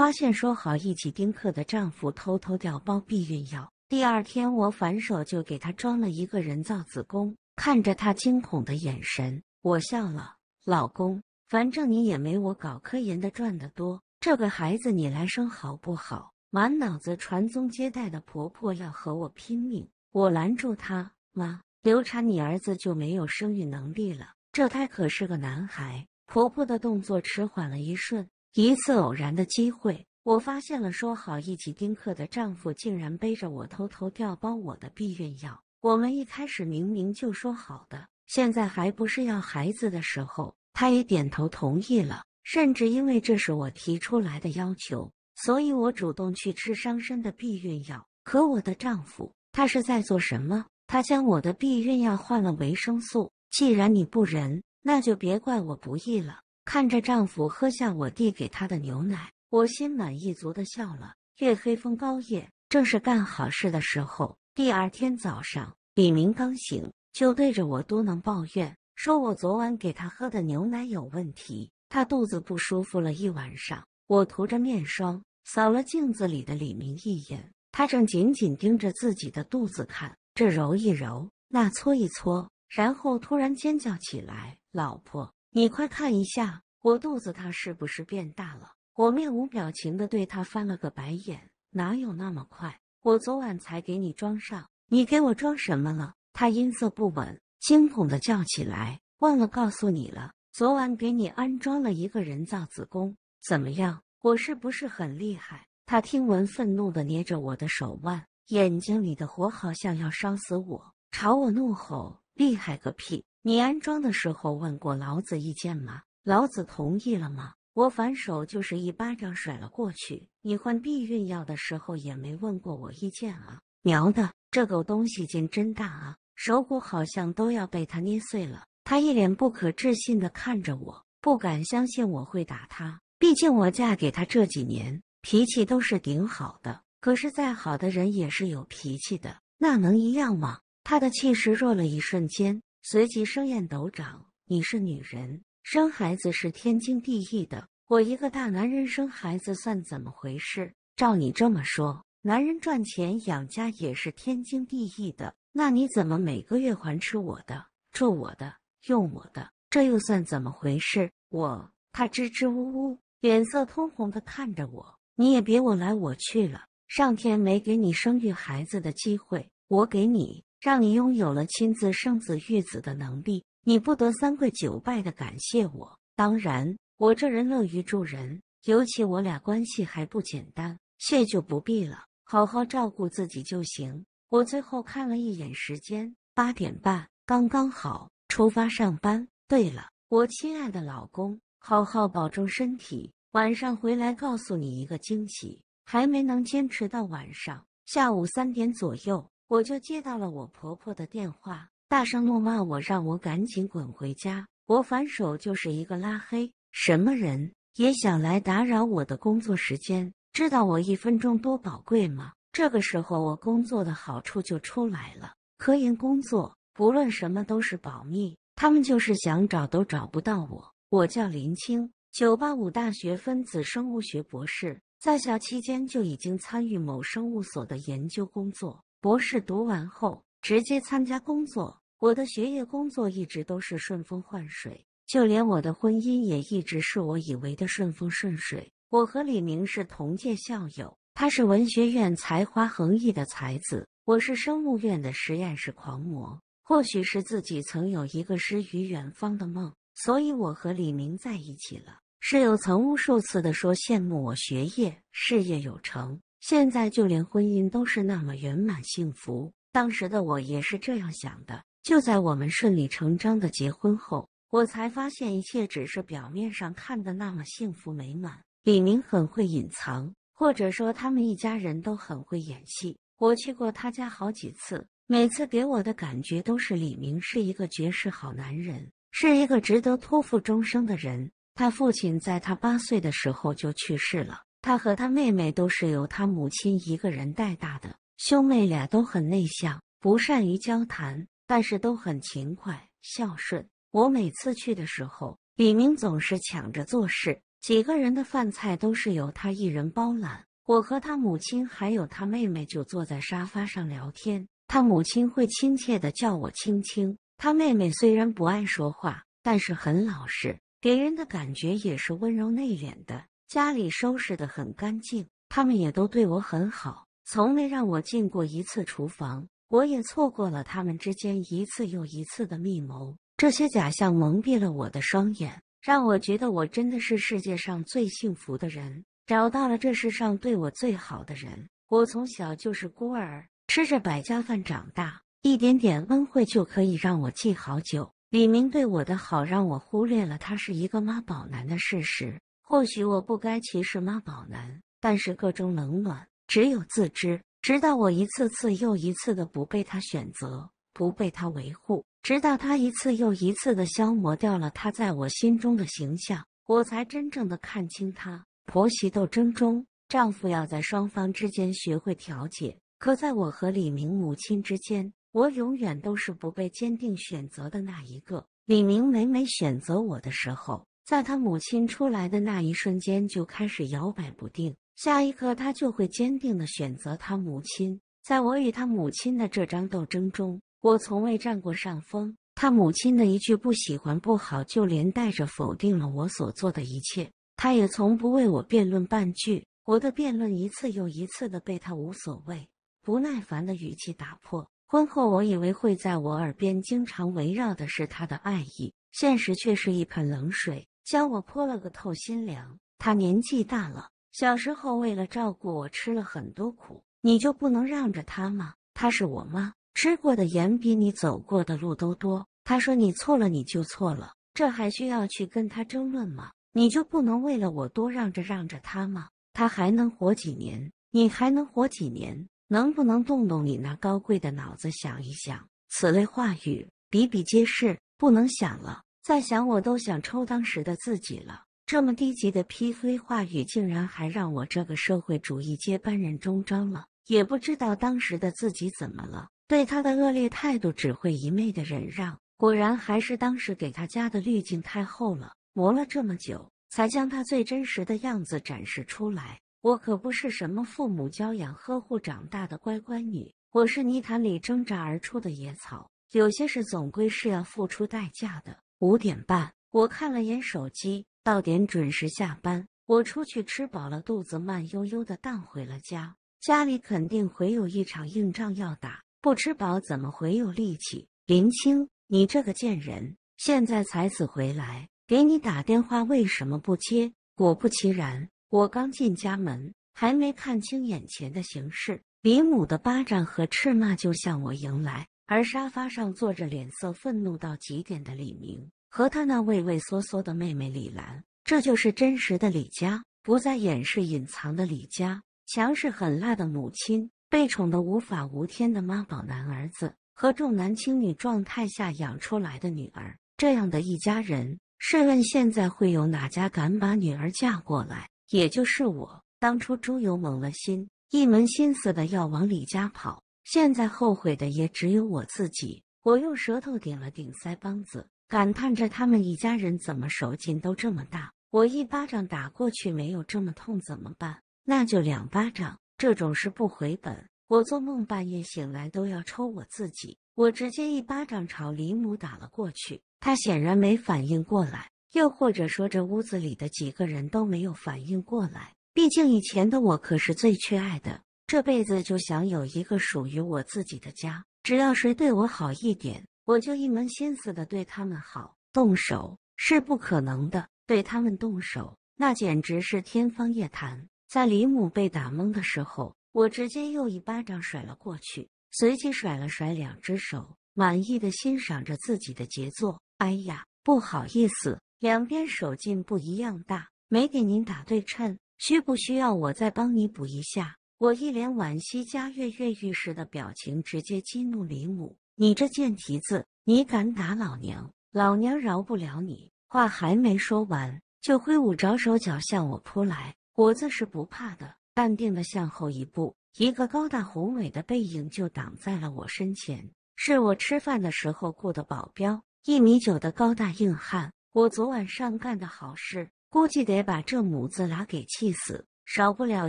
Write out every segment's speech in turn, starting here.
发现说好一起丁克的丈夫偷偷调包避孕药。第二天，我反手就给他装了一个人造子宫。看着他惊恐的眼神，我笑了。老公，反正你也没我搞科研的赚得多，这个孩子你来生好不好？满脑子传宗接代的婆婆要和我拼命，我拦住她：“妈，流产你儿子就没有生育能力了，这胎可是个男孩。”婆婆的动作迟缓了一瞬，一次偶然的机会。我发现了，说好一起丁克的丈夫竟然背着我偷偷调包我的避孕药。我们一开始明明就说好的，现在还不是要孩子的时候，他也点头同意了。甚至因为这是我提出来的要求，所以我主动去吃伤身的避孕药。可我的丈夫，他是在做什么？他将我的避孕药换了维生素。既然你不仁，那就别怪我不义了。看着丈夫喝下我递给他的牛奶。我心满意足的笑了。月黑风高夜，正是干好事的时候。第二天早上，李明刚醒就对着我嘟囔抱怨，说我昨晚给他喝的牛奶有问题，他肚子不舒服了一晚上。我涂着面霜，扫了镜子里的李明一眼，他正紧紧盯着自己的肚子看，这揉一揉，那搓一搓，然后突然尖叫起来：“老婆，你快看一下，我肚子它是不是变大了？”我面无表情的对他翻了个白眼，哪有那么快？我昨晚才给你装上，你给我装什么了？他音色不稳，惊恐的叫起来：“忘了告诉你了，昨晚给你安装了一个人造子宫，怎么样？我是不是很厉害？”他听闻，愤怒的捏着我的手腕，眼睛里的火好像要烧死我，朝我怒吼：“厉害个屁！你安装的时候问过老子意见吗？老子同意了吗？”我反手就是一巴掌甩了过去。你换避孕药的时候也没问过我意见啊！娘的，这狗东西劲真大啊！手骨好像都要被他捏碎了。他一脸不可置信的看着我，不敢相信我会打他。毕竟我嫁给他这几年，脾气都是顶好的。可是再好的人也是有脾气的，那能一样吗？他的气势弱了一瞬间，随即声焰陡涨：“你是女人。”生孩子是天经地义的，我一个大男人生孩子算怎么回事？照你这么说，男人赚钱养家也是天经地义的，那你怎么每个月还吃我的、住我的、用我的？这又算怎么回事？我他支支吾吾，脸色通红的看着我，你也别我来我去了。上天没给你生育孩子的机会，我给你，让你拥有了亲自生子育子的能力。你不得三跪九拜的感谢我。当然，我这人乐于助人，尤其我俩关系还不简单，谢就不必了，好好照顾自己就行。我最后看了一眼时间，八点半，刚刚好出发上班。对了，我亲爱的老公，好好保重身体，晚上回来告诉你一个惊喜。还没能坚持到晚上，下午三点左右，我就接到了我婆婆的电话。大声怒骂我，让我赶紧滚回家。我反手就是一个拉黑。什么人也想来打扰我的工作时间？知道我一分钟多宝贵吗？这个时候，我工作的好处就出来了。科研工作不论什么都是保密，他们就是想找都找不到我。我叫林青，九八五大学分子生物学博士，在校期间就已经参与某生物所的研究工作。博士读完后，直接参加工作。我的学业工作一直都是顺风换水，就连我的婚姻也一直是我以为的顺风顺水。我和李明是同届校友，他是文学院才华横溢的才子，我是生物院的实验室狂魔。或许是自己曾有一个诗与远方的梦，所以我和李明在一起了。室友曾无数次的说羡慕我学业事业有成，现在就连婚姻都是那么圆满幸福。当时的我也是这样想的。就在我们顺理成章的结婚后，我才发现一切只是表面上看的那么幸福美满。李明很会隐藏，或者说他们一家人都很会演戏。我去过他家好几次，每次给我的感觉都是李明是一个绝世好男人，是一个值得托付终生的人。他父亲在他八岁的时候就去世了，他和他妹妹都是由他母亲一个人带大的。兄妹俩都很内向，不善于交谈。但是都很勤快孝顺。我每次去的时候，李明总是抢着做事，几个人的饭菜都是由他一人包揽。我和他母亲还有他妹妹就坐在沙发上聊天。他母亲会亲切的叫我青青。他妹妹虽然不爱说话，但是很老实，给人的感觉也是温柔内敛的。家里收拾的很干净，他们也都对我很好，从未让我进过一次厨房。我也错过了他们之间一次又一次的密谋。这些假象蒙蔽了我的双眼，让我觉得我真的是世界上最幸福的人。找到了这世上对我最好的人。我从小就是孤儿，吃着百家饭长大，一点点恩惠就可以让我记好久。李明对我的好，让我忽略了他是一个妈宝男的事实。或许我不该歧视妈宝男，但是各种冷暖，只有自知。直到我一次次又一次的不被他选择，不被他维护，直到他一次又一次的消磨掉了他在我心中的形象，我才真正的看清他。婆媳斗争中，丈夫要在双方之间学会调解。可在我和李明母亲之间，我永远都是不被坚定选择的那一个。李明每每选择我的时候，在他母亲出来的那一瞬间就开始摇摆不定，下一刻他就会坚定的选择他母亲。在我与他母亲的这张斗争中，我从未占过上风。他母亲的一句不喜欢不好，就连带着否定了我所做的一切。他也从不为我辩论半句，我的辩论一次又一次的被他无所谓、不耐烦的语气打破。婚后，我以为会在我耳边经常围绕的是他的爱意，现实却是一盆冷水，将我泼了个透心凉。他年纪大了，小时候为了照顾我吃了很多苦，你就不能让着他吗？他是我妈，吃过的盐比你走过的路都多。他说你错了，你就错了，这还需要去跟他争论吗？你就不能为了我多让着让着他吗？他还能活几年？你还能活几年？能不能动动你那高贵的脑子想一想？此类话语比比皆是，不能想了。再想我都想抽当时的自己了。这么低级的 PV 话语，竟然还让我这个社会主义接班人中招了。也不知道当时的自己怎么了，对他的恶劣态度只会一昧的忍让。果然还是当时给他加的滤镜太厚了。磨了这么久，才将他最真实的样子展示出来。我可不是什么父母教养呵护长大的乖乖女，我是泥潭里挣扎而出的野草。有些事总归是要付出代价的。五点半，我看了眼手机，到点准时下班。我出去吃饱了肚子，慢悠悠的荡回了家。家里肯定会有一场硬仗要打，不吃饱怎么会有力气？林青，你这个贱人，现在才死回来。给你打电话，为什么不接？果不其然，我刚进家门，还没看清眼前的形势，李母的巴掌和斥骂就向我迎来。而沙发上坐着脸色愤怒到极点的李明和他那畏畏缩缩的妹妹李兰，这就是真实的李家，不再掩饰隐藏的李家。强势狠辣的母亲，被宠得无法无天的妈宝男儿子，和重男轻女状态下养出来的女儿，这样的一家人。试问现在会有哪家敢把女儿嫁过来？也就是我当初猪油蒙了心，一门心思的要往李家跑，现在后悔的也只有我自己。我用舌头顶了顶腮帮子，感叹着他们一家人怎么手劲都这么大。我一巴掌打过去没有这么痛怎么办？那就两巴掌，这种事不回本。我做梦半夜醒来都要抽我自己。我直接一巴掌朝李母打了过去。他显然没反应过来，又或者说这屋子里的几个人都没有反应过来。毕竟以前的我可是最缺爱的，这辈子就想有一个属于我自己的家。只要谁对我好一点，我就一门心思的对他们好。动手是不可能的，对他们动手那简直是天方夜谭。在李母被打懵的时候，我直接又一巴掌甩了过去，随即甩了甩两只手，满意的欣赏着自己的杰作。哎呀，不好意思，两边手劲不一样大，没给您打对称，需不需要我再帮你补一下？我一脸惋惜加跃跃欲试的表情，直接激怒李母：“你这贱蹄子，你敢打老娘，老娘饶不了你！”话还没说完，就挥舞着手脚向我扑来。我自是不怕的，淡定的向后一步，一个高大宏伟的背影就挡在了我身前，是我吃饭的时候雇的保镖。一米九的高大硬汉，我昨晚上干的好事，估计得把这母子俩给气死，少不了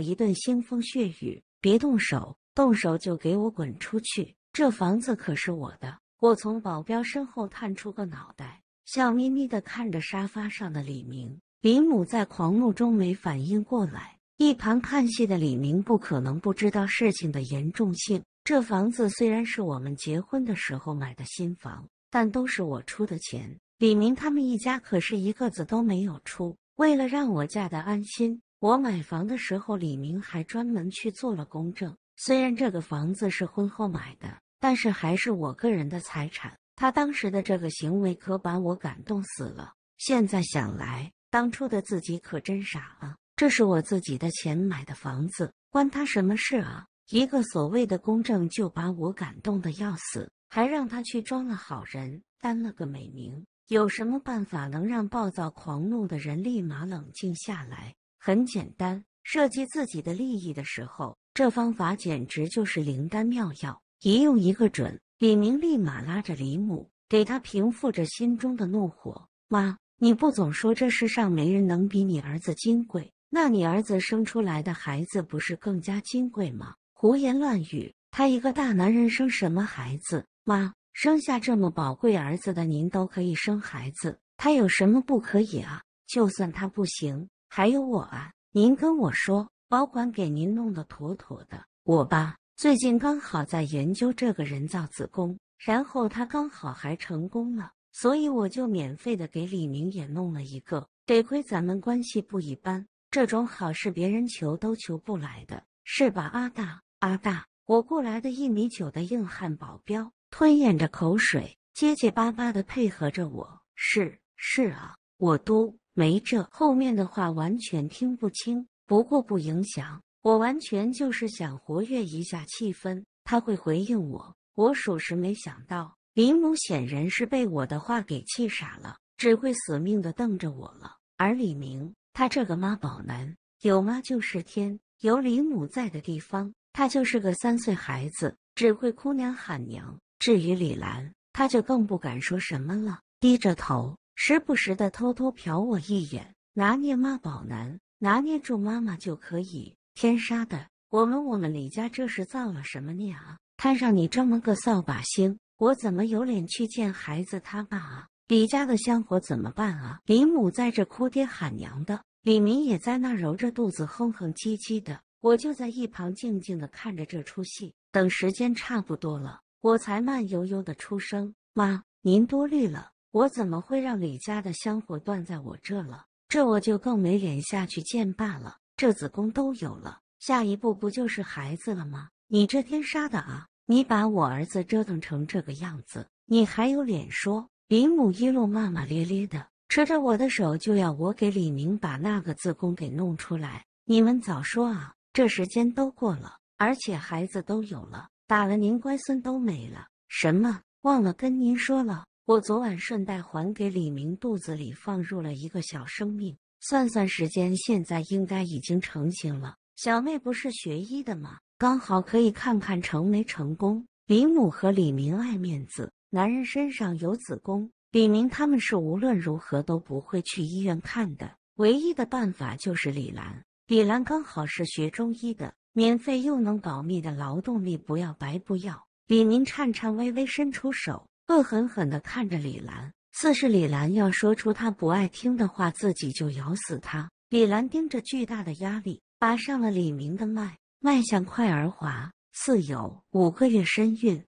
一顿腥风血雨。别动手，动手就给我滚出去！这房子可是我的。我从保镖身后探出个脑袋，笑眯眯的看着沙发上的李明。李母在狂怒中没反应过来，一旁看戏的李明不可能不知道事情的严重性。这房子虽然是我们结婚的时候买的新房，但都是我出的钱。李明他们一家可是一个子都没有出。为了让我嫁得安心，我买房的时候，李明还专门去做了公证。虽然这个房子是婚后买的，但是还是我个人的财产。他当时的这个行为可把我感动死了。现在想来。当初的自己可真傻啊！这是我自己的钱买的房子，关他什么事啊？一个所谓的公证就把我感动的要死，还让他去装了好人，担了个美名。有什么办法能让暴躁狂怒的人立马冷静下来？很简单，涉及自己的利益的时候，这方法简直就是灵丹妙药，一用一个准。李明立马拉着李母，给他平复着心中的怒火。妈。你不总说这世上没人能比你儿子金贵，那你儿子生出来的孩子不是更加金贵吗？胡言乱语！他一个大男人生什么孩子？妈，生下这么宝贵儿子的您都可以生孩子，他有什么不可以啊？就算他不行，还有我啊！您跟我说，保管给您弄得妥妥的。我吧，最近刚好在研究这个人造子宫，然后他刚好还成功了。所以我就免费的给李明也弄了一个，得亏咱们关系不一般，这种好事别人求都求不来的，是吧？阿大，阿大，我雇来的一米九的硬汉保镖吞咽着口水，结结巴巴的配合着我。是是啊，我都没这后面的话完全听不清，不过不影响，我完全就是想活跃一下气氛。他会回应我，我属实没想到。李母显然是被我的话给气傻了，只会死命的瞪着我了。而李明，他这个妈宝男，有妈就是天，有李母在的地方，他就是个三岁孩子，只会哭娘喊娘。至于李兰，他就更不敢说什么了，低着头，时不时的偷偷瞟我一眼，拿捏妈宝男，拿捏住妈妈就可以。天杀的，我们我们李家这是造了什么孽啊？摊上你这么个扫把星！我怎么有脸去见孩子他爸啊？李家的香火怎么办啊？李母在这哭爹喊娘的，李明也在那揉着肚子哼哼唧唧的。我就在一旁静静的看着这出戏。等时间差不多了，我才慢悠悠的出声：“妈，您多虑了，我怎么会让李家的香火断在我这了？这我就更没脸下去见爸了。这子宫都有了，下一步不就是孩子了吗？你这天杀的啊！”你把我儿子折腾成这个样子，你还有脸说？李母一路骂骂咧咧的，扯着我的手就要我给李明把那个子宫给弄出来。你们早说啊！这时间都过了，而且孩子都有了，打了您乖孙都没了。什么？忘了跟您说了，我昨晚顺带还给李明肚子里放入了一个小生命。算算时间，现在应该已经成型了。小妹不是学医的吗？刚好可以看看成没成功。李母和李明爱面子，男人身上有子宫，李明他们是无论如何都不会去医院看的。唯一的办法就是李兰，李兰刚好是学中医的，免费又能保密的劳动力，不要白不要。李明颤颤巍巍伸出手，恶狠狠地看着李兰，似是李兰要说出他不爱听的话，自己就咬死他。李兰盯着巨大的压力，拔上了李明的脉。脉象快而滑，似有五个月身孕。